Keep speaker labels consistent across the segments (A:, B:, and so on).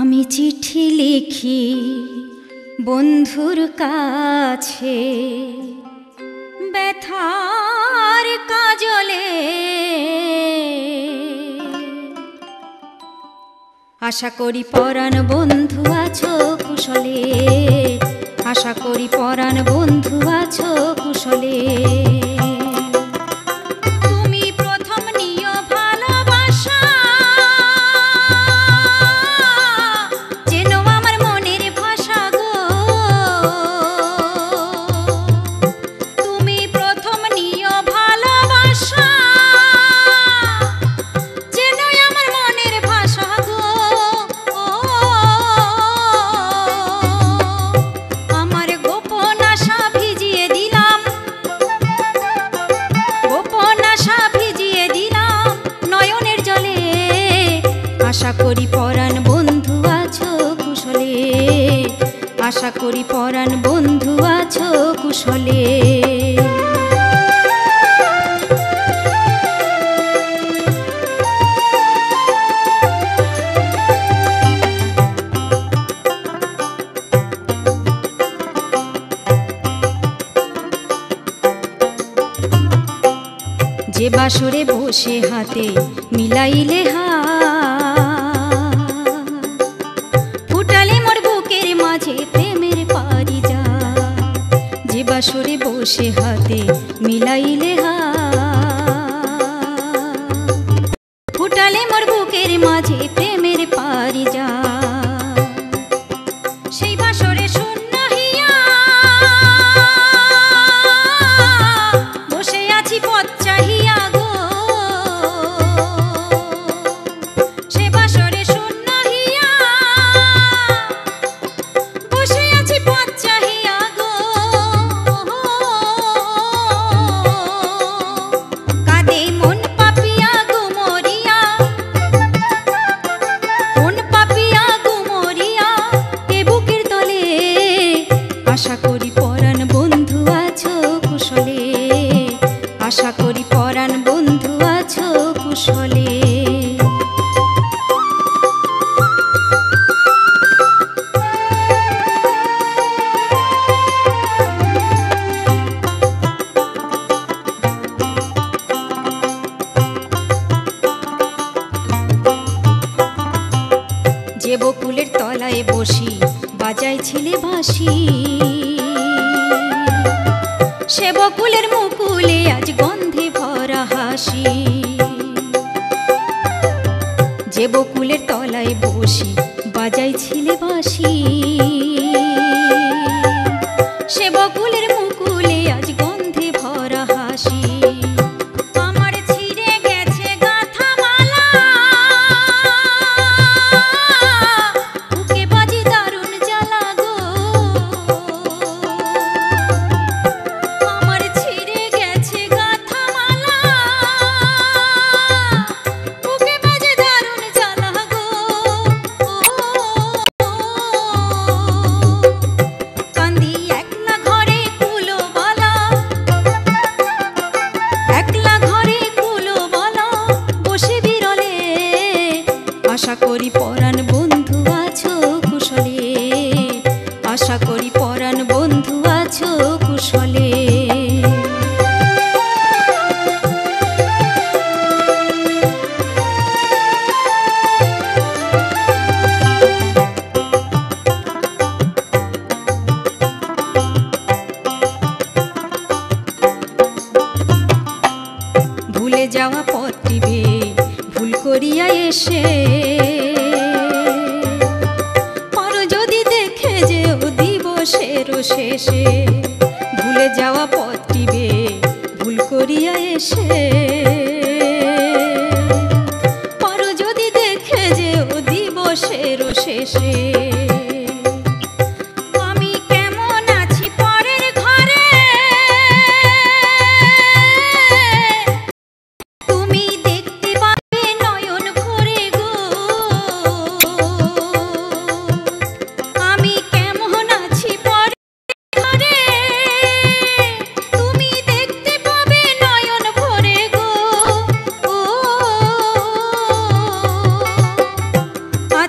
A: আমি চিঠি লিখি বন্ধুর কাছে। ব্যথার কাজলে। আশা করি পরাণ বন্ধু আছো কুশলে। আশা করি পরাণ বন্ধু আছো কুশলে। করি পরাণ বন্ধু আছো কুশলে। যে বাসরে বসে হাতে মিলাইলে হা বাসরে বসে হাতে মিলাইলে হা। ফুটালে মোর বুকের মাঝে বাঁশি সে বকুলের মুকুলে আজ গন্ধে ভরা হাসি। যে বকুলের তলায় বসি, বাজাইছিলে বাঁশি। সে বকুলের আশা করি পরাণ বন্ধু আছো কুশলে। ভুলে যাওয়া পথটি বে ভুল করিয়া এসে শেষে ভুলে যাওয়া পথটি বে, ভুল করিয়া এসে। পর যদি দেখে যে ও দিবসের শেষে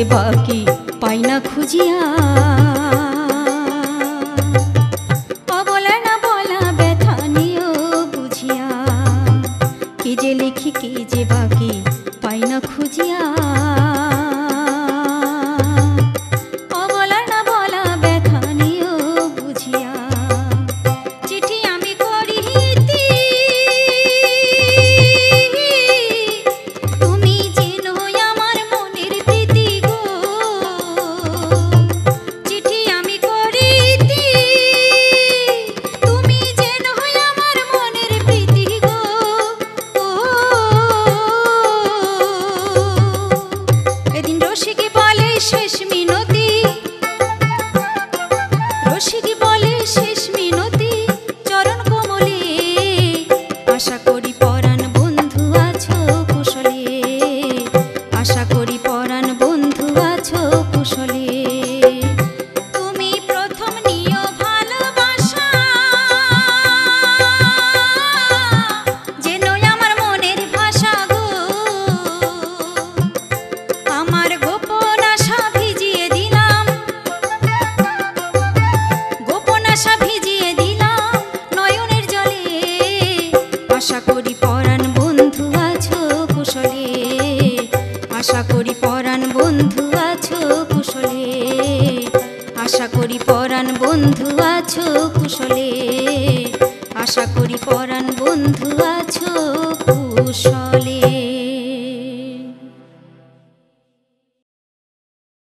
A: যে বাকি পাই না খুঁজিয়া। না বলা কি যে কি যে পাই না খুঁজিয়া। খুশি করি পরাণ বন্ধু আছো কুশলে। আশা করি পরাণ বন্ধু আছো কুশলে।